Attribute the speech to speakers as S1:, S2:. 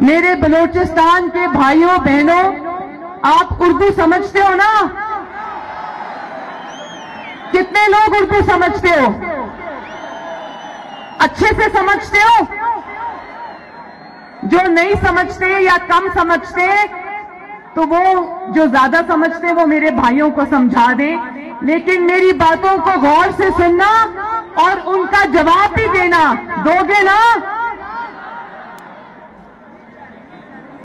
S1: मेरे बलोचिस्तान के भाइयों, बहनों, आप उर्दू समझते हो ना? कितने लोग उर्दू समझते हो? अच्छे से समझते हो? जो नहीं समझते या कम समझते तो वो जो ज़्यादा समझते, वो मेरे भाइयों को समझा दें। लेकिन मेरी बातों को गौर से सुनना और उनका जवाब भी देना। दोगे ना?